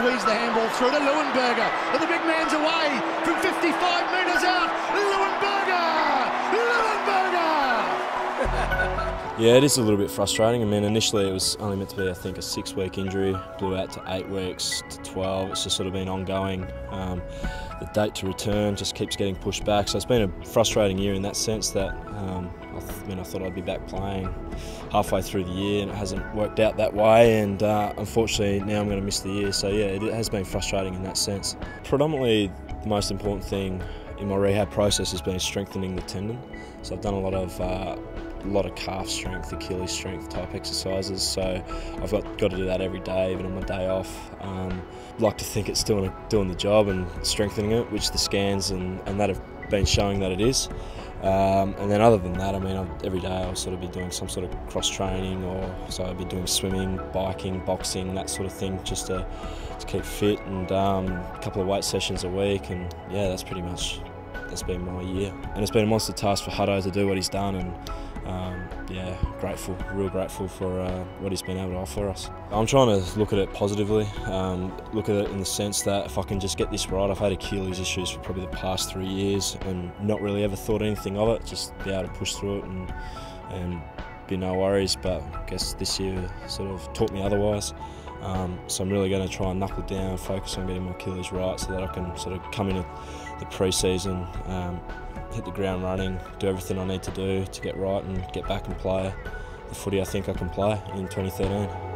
squeeze the handball through to Leuenberger. And the big man's away Yeah, it is a little bit frustrating. I mean, initially it was only meant to be, I think, a six-week injury. Blew out to eight weeks to 12. It's just sort of been ongoing. Um, the date to return just keeps getting pushed back. So it's been a frustrating year in that sense that um, I, th- I, mean, I thought I'd be back playing halfway through the year and it hasn't worked out that way. And uh, unfortunately, now I'm going to miss the year. So yeah, it has been frustrating in that sense. Predominantly, the most important thing in my rehab process has been strengthening the tendon. So I've done a lot of uh, a lot of calf strength, Achilles strength type exercises. So I've got, got to do that every day, even on my day off. Um, like to think it's doing doing the job and strengthening it, which the scans and, and that have been showing that it is. Um, and then other than that, I mean, I'll, every day I'll sort of be doing some sort of cross training, or so I'll be doing swimming, biking, boxing, that sort of thing, just to, to keep fit, and um, a couple of weight sessions a week, and yeah, that's pretty much that's been my year. And it's been a monster task for Hutto to do what he's done, and um, yeah, grateful, real grateful for uh, what he's been able to offer us. I'm trying to look at it positively, um, look at it in the sense that if I can just get this right, I've had Achilles issues for probably the past three years and not really ever thought anything of it, just be able to push through it and, and be no worries, but I guess this year sort of taught me otherwise. Um, so I'm really going to try and knuckle down, focus on getting my Achilles right so that I can sort of come into the pre-season, um, hit the ground running, do everything I need to do to get right and get back and play the footy I think I can play in 2013.